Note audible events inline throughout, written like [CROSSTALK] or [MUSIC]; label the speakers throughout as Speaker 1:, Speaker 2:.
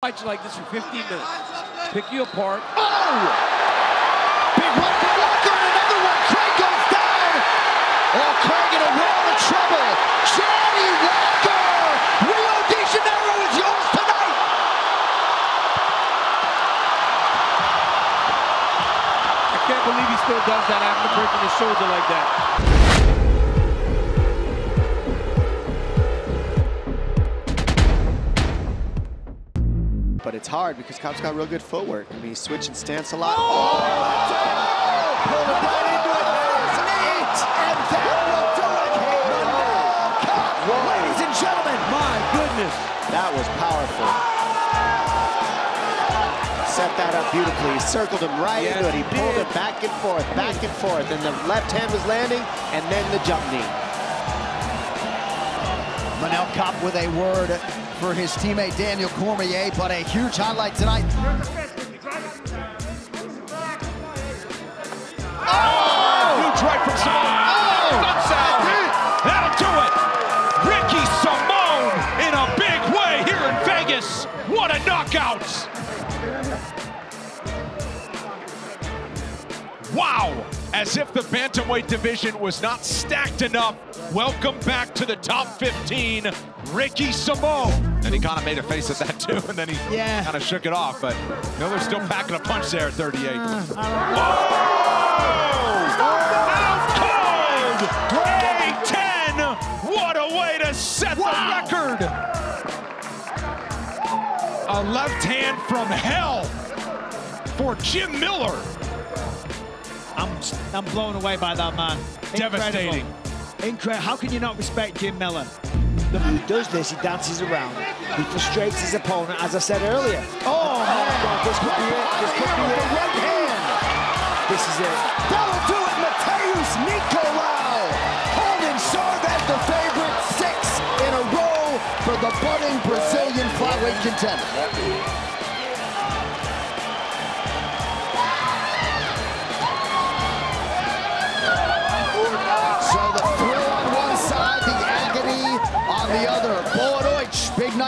Speaker 1: fight you like this for 15 minutes. Pick you apart.
Speaker 2: Oh! Big one for Walker and another one. Craig goes down. Oh, Craig in a world of trouble. Johnny Walker! Rio de Janeiro is yours tonight.
Speaker 1: I can't believe he still does that after breaking his shoulder like that.
Speaker 3: It's hard because Kape's got real good footwork. I mean, he's switching stance a lot.
Speaker 2: Oh! oh pulled it right into it. There's eight, and that will do it. Cobb, ladies and gentlemen.
Speaker 1: My goodness.
Speaker 3: That was powerful. Set that up beautifully. He circled him right
Speaker 1: Yes,
Speaker 3: into it. He
Speaker 1: he
Speaker 3: pulled
Speaker 1: did.
Speaker 3: it back and forth, back and forth. And the left hand was landing, and then the jump knee.
Speaker 2: Manel Kape with a word for his teammate Daniel Cormier, but a huge highlight tonight. Oh!
Speaker 4: Huge right from Simón. Oh, oh! that. That'll do it. Ricky Simón in a big way here in Vegas. What a knockout. Wow. As if the bantamweight division was not stacked enough. Welcome back to the top 15, Ricky Simón. And he kind of made a face at that [LAUGHS] too, and then he
Speaker 2: Yeah.
Speaker 4: kind of shook it off. But Miller's still packing a punch there at 38. Ah, Out cold! A10! What a way to set the record! A left hand from hell for Jim Miller.
Speaker 5: I'm I'm blown away by that man.
Speaker 4: Devastating.
Speaker 5: Incredible. How can you not respect Jim Miller?
Speaker 6: He does this, he dances around, he frustrates his opponent, as I said earlier. Oh, oh God, this could be it, this could be it.
Speaker 2: right hand.
Speaker 6: This is it.
Speaker 2: That'll do it, Matheus Nicolau. Holding serve as the favorite six in a row for the budding Brazilian flyweight contender.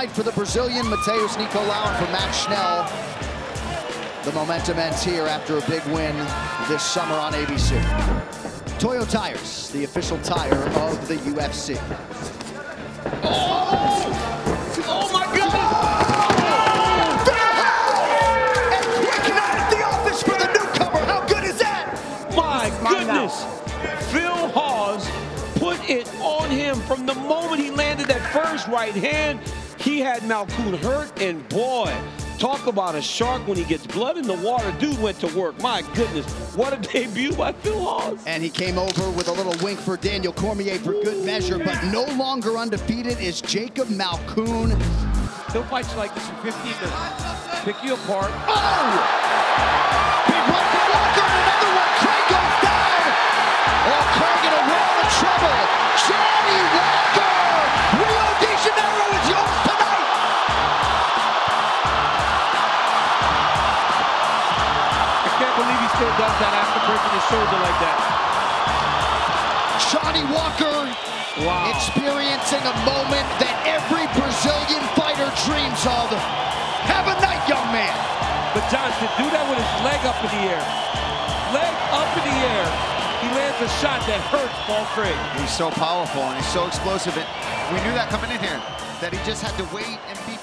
Speaker 2: Deutsch, big night for the Brazilian Matheus Nicolau and for Matt Schnell. The momentum ends here after a big win this summer on ABC. Toyo Tires, the official tire of the UFC.
Speaker 1: Oh! oh my goodness.
Speaker 2: And quick night at the office for the newcomer. How good is that?
Speaker 1: My goodness. Phil Hawes put it on him from the moment he landed that first right hand. He had Malkoun hurt, and boy, talk about a shark when he gets blood in the water. Dude went to work. My goodness, what a [LAUGHS] debut by Phil Hawes.
Speaker 2: And he came over with a little wink for Daniel Cormier for good measure, but no longer undefeated is Jacob Malkoun.
Speaker 1: He'll fight you like this for 15 minutes. Pick you apart.
Speaker 2: Oh!
Speaker 1: Still does that after breaking his shoulder like that.
Speaker 2: Johnny Walker
Speaker 1: Wow.
Speaker 2: experiencing a moment that every Brazilian fighter dreams of. Have a night, young man.
Speaker 1: But John, to do that with his leg up in the air, leg up in the air, he lands a shot that hurts Paul Craig.
Speaker 7: He's so powerful and he's so explosive. And we knew that coming in here, that he just had to wait and be